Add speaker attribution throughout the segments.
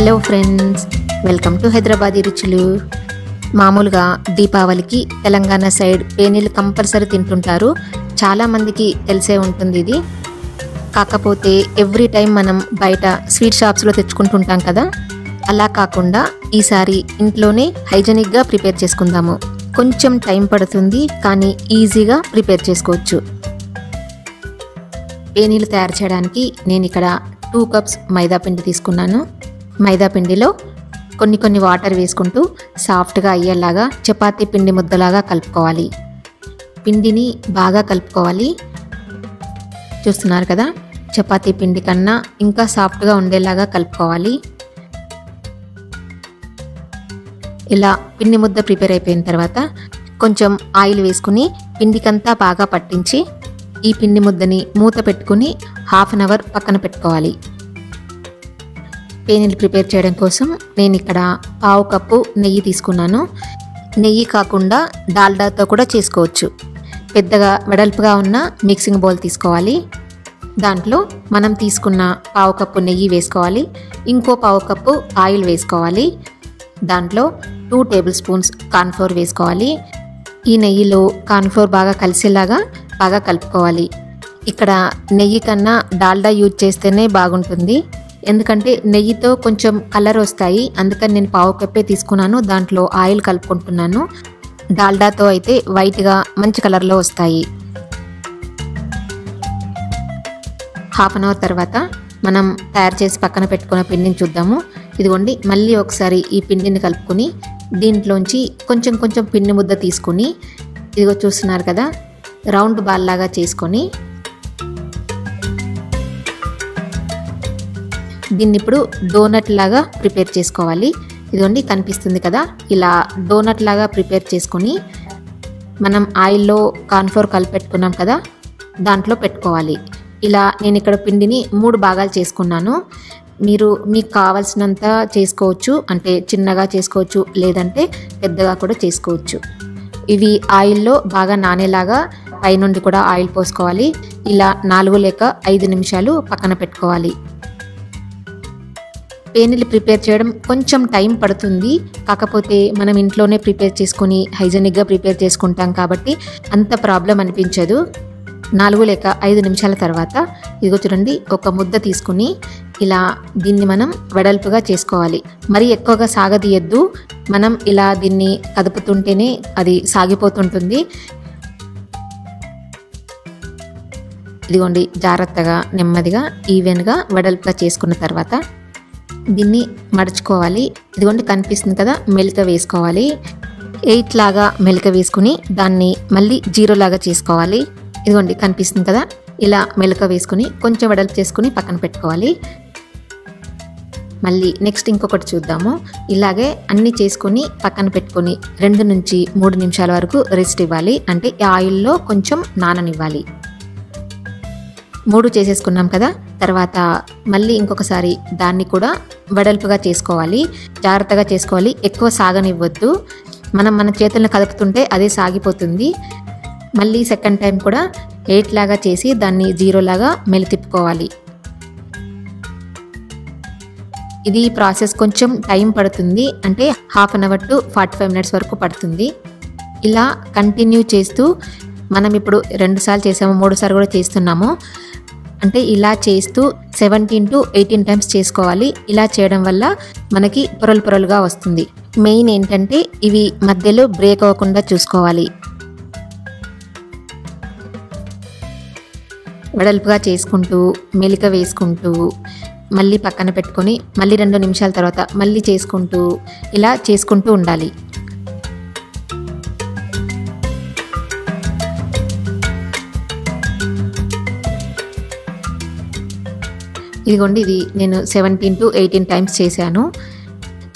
Speaker 1: Hello friends welcome to Hyderabadi రుచులు మామూలుగా దీపావళికి తెలంగాణ సైడ్ పేనీలు కంపల్సరీ తింటుంటారు. చాలామందికి తెలిసే ఉంటుంది ఇది. కాకపోతే ఎవ్రీ టైం మనం బయట స్వీట్ షాప్స్లో తెచ్చుకుంటుంటాం కదా. అలా కాకుండా ఈసారి ఇంట్లోనే హైజెనిక్గా ప్రిపేర్ చేసుకుందాము. కొంచెం టైం పడుతుంది కానీ ఈజీగా ప్రిపేర్ చేసుకోవచ్చు. పేనీలు తయారు చేయడానికి నేను ఇక్కడ టూ కప్స్ మైదా పిండి తీసుకున్నాను. మైదా పిండిలో కొన్ని కొన్ని వాటర్ వేసుకుంటూ సాఫ్ట్గా అయ్యేలాగా చపాతీ పిండి ముద్దలాగా కలుపుకోవాలి. పిండిని బాగా కలుపుకోవాలి. చూస్తున్నారు కదా? చపాతీ పిండి కన్నా ఇంకా సాఫ్ట్గా ఉండేలాగా కలుపుకోవాలి. ఇలా పిండి ముద్ద ప్రిపేర్ అయిపోయిన తర్వాత కొంచెం ఆయిల్ వేసుకుని పిండికంతా బాగా పట్టించి ఈ పిండి ముద్దని మూత పెట్టుకుని హాఫ్ అన్ అవర్ పక్కన పెట్టుకోవాలి. పేనీలు ప్రిపేర్ చేయడం కోసం నేను ఇక్కడ పావు కప్పు నెయ్యి తీసుకున్నాను. నెయ్యి కాకుండా డాల్డాతో కూడా చేసుకోవచ్చు. పెద్దగా వెడల్పుగా ఉన్న మిక్సింగ్ బౌల్ తీసుకోవాలి. దాంట్లో మనం తీసుకున్న పావు కప్పు నెయ్యి వేసుకోవాలి. ఇంకో పావు కప్పు ఆయిల్ వేసుకోవాలి. దాంట్లో టూ టేబుల్ స్పూన్స్ కార్న్ఫ్లోర్ వేసుకోవాలి. ఈ నెయ్యిలో కార్న్ఫ్లోర్ బాగా కలిసేలాగా బాగా కలుపుకోవాలి. ఇక్కడ నెయ్యి కన్నా డాల్డా యూజ్ చేస్తేనే బాగుంటుంది. ఎందుకంటే నెయ్యితో కొంచెం కలర్ వస్తాయి. అందుకని నేను పావు కప్పే తీసుకున్నాను. దాంట్లో ఆయిల్ కలుపుకుంటున్నాను. డాల్డాతో అయితే వైట్గా మంచి కలర్లో వస్తాయి. హాఫ్ అన్ అవర్ తర్వాత మనం తయారు చేసి పక్కన పెట్టుకున్న పిండిని చూద్దాము. ఇదిగోండి మళ్ళీ ఒకసారి ఈ పిండిని కలుపుకొని దీంట్లోంచి కొంచెం కొంచెం పిండి ముద్ద తీసుకొని ఇదిగో చూస్తున్నారు కదా రౌండ్ బాల్ లాగా చేసుకొని దీన్ని ఇప్పుడు డోనట్ లాగా ప్రిపేర్ చేసుకోవాలి. ఇదిగోండి కనిపిస్తుంది కదా? ఇలా డోనట్ లాగా ప్రిపేర్ చేసుకొని మనం ఆయిల్లో కార్న్ఫ్లోర్ కలిపెట్టుకున్నాం కదా? దాంట్లో పెట్టుకోవాలి. ఇలా నేను ఇక్కడ పిండిని మూడు భాగాలు చేసుకున్నాను. మీరు మీకు కావాల్సినంత చేసుకోవచ్చు. అంటే చిన్నగా చేసుకోవచ్చు లేదంటే పెద్దగా కూడా చేసుకోవచ్చు. ఇవి ఆయిల్లో బాగా నానేలాగా పైనుండి కూడా ఆయిల్ పోసుకోవాలి. ఇలా నాలుగు లేక ఐదు నిమిషాలు పక్కన పెట్టుకోవాలి. పేనీలు ప్రిపేర్ చేయడం కొంచెం టైం పడుతుంది. కాకపోతే మనం ఇంట్లోనే ప్రిపేర్ చేసుకుని హైజెనిక్గా ప్రిపేర్ చేసుకుంటాం కాబట్టి అంత ప్రాబ్లం అనిపించదు. నాలుగు లేక ఐదు నిమిషాల తర్వాత ఇదిగో చూడండి ఒక ముద్ద తీసుకుని ఇలా దీన్ని మనం వెడల్పుగా చేసుకోవాలి. మరి ఎక్కువగా సాగదీయద్దు. మనం ఇలా దీన్ని కదుపుతుంటేనే అది సాగిపోతుంటుంది. ఇదిగోండి జాగ్రత్తగా నెమ్మదిగా ఈవెన్గా వెడల్పుగా చేసుకున్న తర్వాత దీన్ని మడుచుకోవాలి. ఇదిగోండి కనిపిస్తుంది కదా మెలిక వేసుకోవాలి. ఎయిట్ లాగా మెలిక వేసుకుని దాన్ని మళ్ళీ జీరో లాగా చేసుకోవాలి. ఇదిగోండి కనిపిస్తుంది కదా ఇలా మెలక వేసుకుని కొంచెం వెడల్పు చేసుకుని పక్కన పెట్టుకోవాలి. మళ్ళీ నెక్స్ట్ ఇంకొకటి చూద్దాము. ఇలాగే అన్నీ చేసుకొని పక్కన పెట్టుకొని రెండు నుంచి మూడు నిమిషాల వరకు రెస్ట్ ఇవ్వాలి. అంటే ఈ ఆయిల్లో కొంచెం నాననివ్వాలి. మూడు చేసేసుకున్నాం కదా తర్వాత మళ్ళీ ఇంకొకసారి దాన్ని కూడా వెడల్పుగా చేసుకోవాలి. జాగ్రత్తగా చేసుకోవాలి. ఎక్కువ సాగనివ్వద్దు. మనం మన చేతులను కదుపుతుంటే అదే సాగిపోతుంది. మళ్ళీ సెకండ్ టైం కూడా ఎయిట్ లాగా చేసి దాన్ని జీరో లాగా మెలితిప్పుకోవాలి. ఇది ప్రాసెస్ కొంచెం టైం పడుతుంది. అంటే half an hour to forty five minutes వరకు పడుతుంది. ఇలా కంటిన్యూ చేస్తూ మనం ఇప్పుడు రెండు సార్లు చేసాము మూడుసార్లు కూడా చేస్తున్నాము. అంటే ఇలా చేస్తూ సెవెంటీన్ టు ఎయిటీన్ టైమ్స్ చేసుకోవాలి. ఇలా చేయడం వల్ల మనకి పొరలు పొరలుగా వస్తుంది. మెయిన్ ఏంటంటే ఇవి మధ్యలో బ్రేక్ అవ్వకుండా చూసుకోవాలి. వెడల్పుగా చేసుకుంటూ మెలిక వేసుకుంటూ మళ్ళీ పక్కన పెట్టుకొని మళ్ళీ రెండు నిమిషాల తర్వాత మళ్ళీ చేసుకుంటూ ఇలా చేసుకుంటూ ఉండాలి. ఇదిగోండి ఇది నేను సెవెంటీన్ టు ఎయిటీన్ టైమ్స్ చేశాను.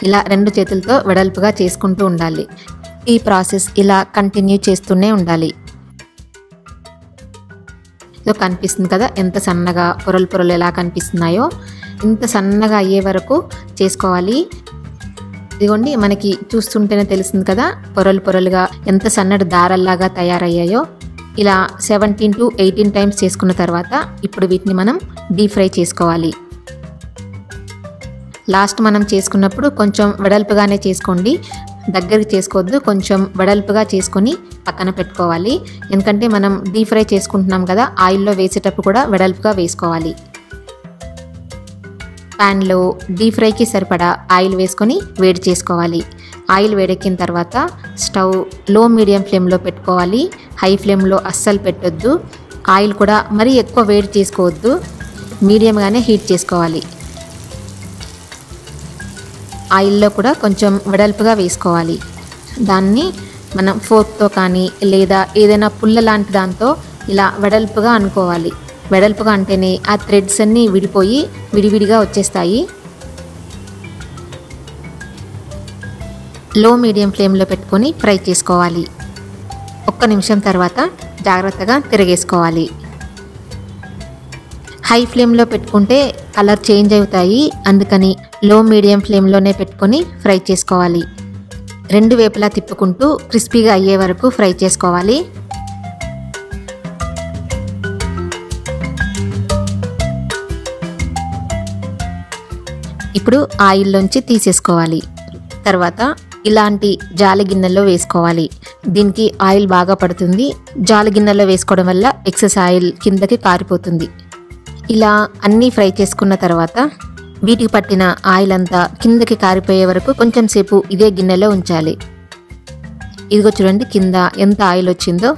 Speaker 1: ఇలా రెండు చేతులతో వెడల్పుగా చేసుకుంటూ ఉండాలి. ఈ ప్రాసెస్ ఇలా కంటిన్యూ చేస్తూనే ఉండాలి. ఇదో కనిపిస్తుంది కదా ఎంత సన్నగా పొరలు పొరలు ఎలా కనిపిస్తున్నాయో. ఇంత సన్నగా అయ్యే వరకు చేసుకోవాలి. ఇదిగోండి మనకి చూస్తుంటేనే తెలుస్తుంది కదా పొరలు పొరలుగా ఎంత సన్నటి దారల్లాగా తయారయ్యాయో. ఇలా సెవెంటీన్ టు ఎయిటీన్ టైమ్స్ చేసుకున్న తర్వాత ఇప్పుడు వీటిని మనం డీప్ ఫ్రై చేసుకోవాలి. లాస్ట్ మనం చేసుకున్నప్పుడు కొంచెం వెడల్పుగానే చేసుకోండి. దగ్గరికి చేసుకోవద్దు కొంచెం వెడల్పుగా చేసుకొని పక్కన పెట్టుకోవాలి. ఎందుకంటే మనం డీప్ ఫ్రై చేసుకుంటున్నాం కదా ఆయిల్లో వేసేటప్పుడు కూడా వెడల్పుగా వేసుకోవాలి. ప్యాన్లో డీప్ ఫ్రైకి సరిపడా ఆయిల్ వేసుకొని వేడి చేసుకోవాలి. ఆయిల్ వేడెక్కిన తర్వాత స్టవ్లో మీడియం ఫ్లేమ్లో పెట్టుకోవాలి. హై ఫ్లేమ్లో అస్సలు పెట్టొద్దు. ఆయిల్ కూడా మరీ ఎక్కువ వేడి చేసుకోవద్దు. మీడియంగానే హీట్ చేసుకోవాలి. ఆయిల్లో కూడా కొంచెం వెడల్పుగా వేసుకోవాలి. దాన్ని మనం ఫోర్క్తో కానీ లేదా ఏదైనా పుల్ల లాంటి దాంతో ఇలా వెడల్పుగా అనుకోవాలి. వెడల్పుగా అంటేనే ఆ థ్రెడ్స్ అన్నీ విడిపోయి విడివిడిగా వచ్చేస్తాయి. లో మీడియం ఫ్లేమ్లో పెట్టుకొని ఫ్రై చేసుకోవాలి. ఒక్క నిమిషం తర్వాత జాగ్రత్తగా తిరగేసుకోవాలి. హై ఫ్లేమ్లో పెట్టుకుంటే కలర్ చేంజ్ అవుతాయి. అందుకని లో మీడియం ఫ్లేమ్లోనే పెట్టుకొని ఫ్రై చేసుకోవాలి. రెండు వైపులా తిప్పుకుంటూ క్రిస్పీగా అయ్యే వరకు ఫ్రై చేసుకోవాలి. ఇప్పుడు ఆయిల్లోంచి తీసేసుకోవాలి. తర్వాత ఇలాంటి జాలి గిన్నెల్లో వేసుకోవాలి. దీనికి ఆయిల్ బాగా పడుతుంది. జాలి గిన్నెలో వేసుకోవడం వల్ల ఎక్సెస్ ఆయిల్ కిందకి కారిపోతుంది ఇలా అన్నీ ఫ్రై చేసుకున్న తర్వాత వీటికి పట్టిన ఆయిల్ అంతా కిందకి కారిపోయే వరకు కొంచెం సేపు ఇదే గిన్నెలో ఉంచాలి. ఇదిగో చూడండి కింద ఎంత ఆయిల్ వచ్చిందో.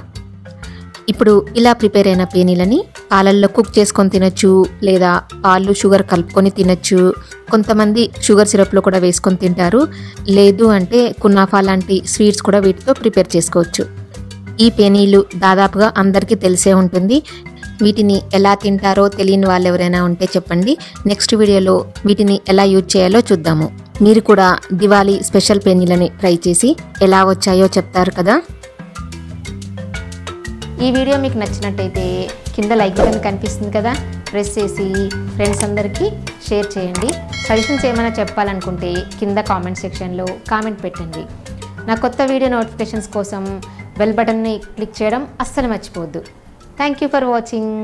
Speaker 1: ఇప్పుడు ఇలా ప్రిపేర్ అయిన పేనీలని పాలల్లో కుక్ చేసుకొని తినొచ్చు లేదా పాలు షుగర్ కలుపుకొని తినొచ్చు. కొంతమంది షుగర్ సిరప్లో కూడా వేసుకొని తింటారు. లేదు అంటే కునాఫా లాంటి స్వీట్స్ కూడా వీటితో ప్రిపేర్ చేసుకోవచ్చు. ఈ పేనీలు దాదాపుగా అందరికీ తెలిసే ఉంటుంది. వీటిని ఎలా తింటారో తెలియని వాళ్ళు ఎవరైనా ఉంటే చెప్పండి. నెక్స్ట్ వీడియోలో వీటిని ఎలా యూజ్ చేయాలో చూద్దాము. మీరు కూడా దివాళీ స్పెషల్ పేనీలని ట్రై చేసి ఎలా వచ్చాయో చెప్తారు కదా? ఈ వీడియో మీకు నచ్చినట్టయితే కింద లైక్ బటన్ కనిపిస్తుంది కదా ప్రెస్ చేసి ఫ్రెండ్స్ అందరికీ షేర్ చేయండి. సజెషన్స్ ఏమైనా చెప్పాలనుకుంటే కింద కామెంట్ సెక్షన్లో కామెంట్ పెట్టండి. నా కొత్త వీడియో నోటిఫికేషన్స్ కోసం బెల్ బటన్ని క్లిక్ చేయడం అస్సలు మర్చిపోవద్దు. Thank you for watching